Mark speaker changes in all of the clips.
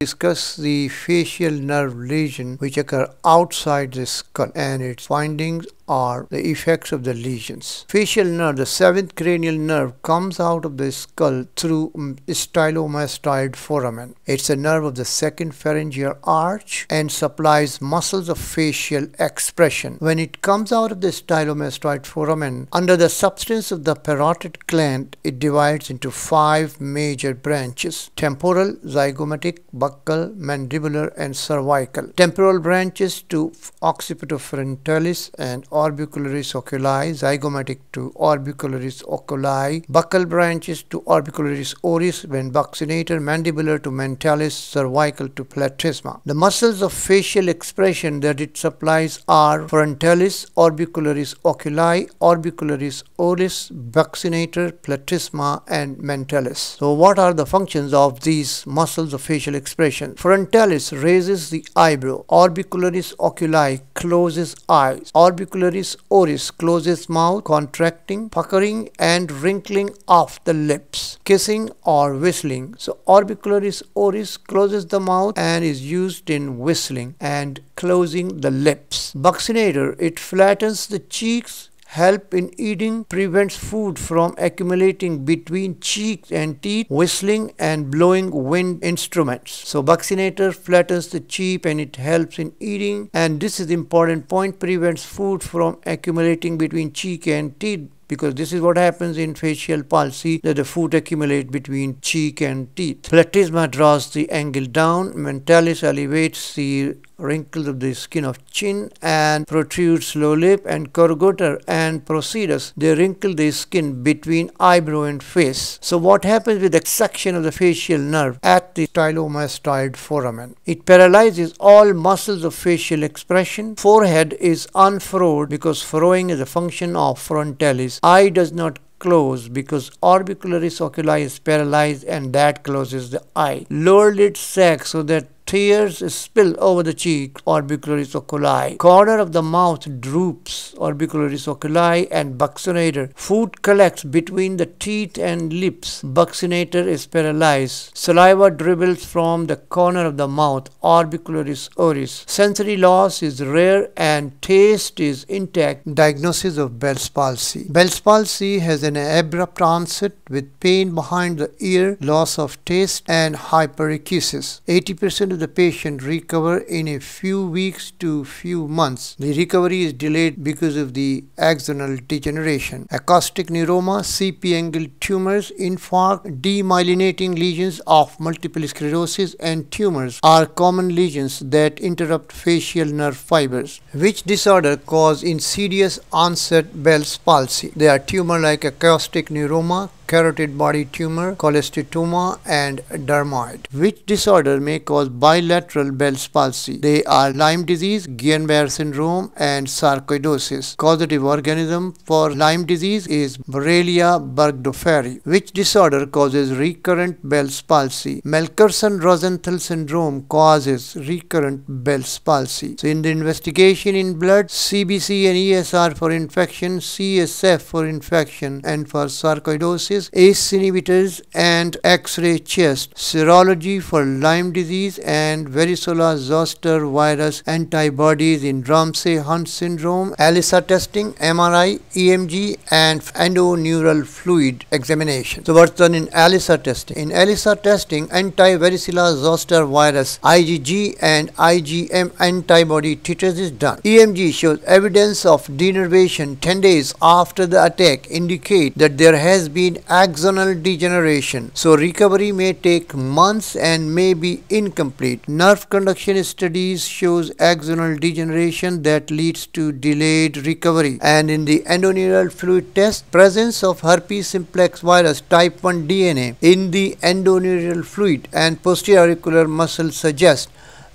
Speaker 1: discuss the facial nerve lesion which occur outside the skull and its findings are the effects of the lesions. Facial nerve, the seventh cranial nerve, comes out of the skull through um, stylomastoid foramen. It's a nerve of the second pharyngeal arch and supplies muscles of facial expression. When it comes out of the stylomastoid foramen, under the substance of the parotid gland, it divides into five major branches temporal, zygomatic, buccal, mandibular, and cervical. Temporal branches to occipitofrontalis and orbicularis oculi, zygomatic to orbicularis oculi, buccal branches to orbicularis oris when buccinator, mandibular to mentalis, cervical to platysma. The muscles of facial expression that it supplies are frontalis, orbicularis oculi, orbicularis oris, buccinator, platysma, and mentalis. So what are the functions of these muscles of facial expression? Frontalis raises the eyebrow, orbicularis oculi closes eyes, orbicularis orbicularis oris closes mouth, contracting, puckering and wrinkling of the lips, kissing or whistling. So orbicularis oris closes the mouth and is used in whistling and closing the lips. Buccinator, it flattens the cheeks help in eating, prevents food from accumulating between cheeks and teeth, whistling and blowing wind instruments. So buccinator flattens the cheek and it helps in eating and this is important point, prevents food from accumulating between cheek and teeth because this is what happens in facial palsy that the food accumulate between cheek and teeth. Platysma draws the angle down, mentalis elevates the wrinkles of the skin of chin and protrudes lower lip and corrugator and procerus they wrinkle the skin between eyebrow and face. So what happens with the section of the facial nerve at the stylomastoid foramen? It paralyzes all muscles of facial expression. Forehead is unfurrowed because furrowing is a function of frontalis. Eye does not close because orbicularis oculi is paralyzed and that closes the eye. Lower lid sac so that tears spill over the cheek, orbicularis oculi. Corner of the mouth droops, orbicularis oculi and buccinator. Food collects between the teeth and lips. Buccinator is paralyzed. Saliva dribbles from the corner of the mouth, orbicularis oris. Sensory loss is rare and taste is intact. Diagnosis of Bell's palsy. Bell's palsy has an abrupt onset with pain behind the ear, loss of taste and hyperacusis. 80% of the patient recover in a few weeks to few months. The recovery is delayed because of the axonal degeneration. Acoustic neuroma, CP angle tumors, infarct, demyelinating lesions of multiple sclerosis and tumors are common lesions that interrupt facial nerve fibers. Which disorder cause insidious onset Bell's palsy? They are tumor like acoustic neuroma, carotid body tumor, cholesteatoma, and dermoid. Which disorder may cause bilateral Bell's palsy? They are Lyme disease, Guillain-Barré syndrome, and sarcoidosis. Causative organism for Lyme disease is Borrelia burgdorferi. Which disorder causes recurrent Bell's palsy? Melkersson-Rosenthal syndrome causes recurrent Bell's palsy. So in the investigation in blood, CBC and ESR for infection, CSF for infection, and for sarcoidosis ACE inhibitors and X-ray chest, serology for Lyme disease and varicella zoster virus antibodies in Ramsay-Hunt syndrome, ELISA testing, MRI, EMG and endoneural fluid examination. So what's done in ELISA testing? In ELISA testing, anti-varicella zoster virus IgG and IgM antibody titers is done. EMG shows evidence of denervation 10 days after the attack indicate that there has been axonal degeneration. So recovery may take months and may be incomplete. Nerve conduction studies shows axonal degeneration that leads to delayed recovery. And in the endoneural fluid test, presence of herpes simplex virus type 1 DNA in the endoneural fluid and posterior auricular muscle suggests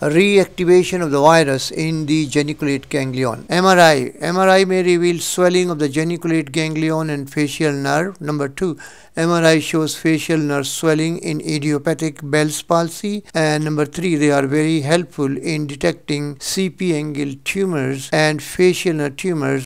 Speaker 1: reactivation of the virus in the geniculate ganglion. MRI. MRI may reveal swelling of the geniculate ganglion and facial nerve. Number two, MRI shows facial nerve swelling in idiopathic Bell's palsy. And number three, they are very helpful in detecting CP angle tumors and facial nerve tumors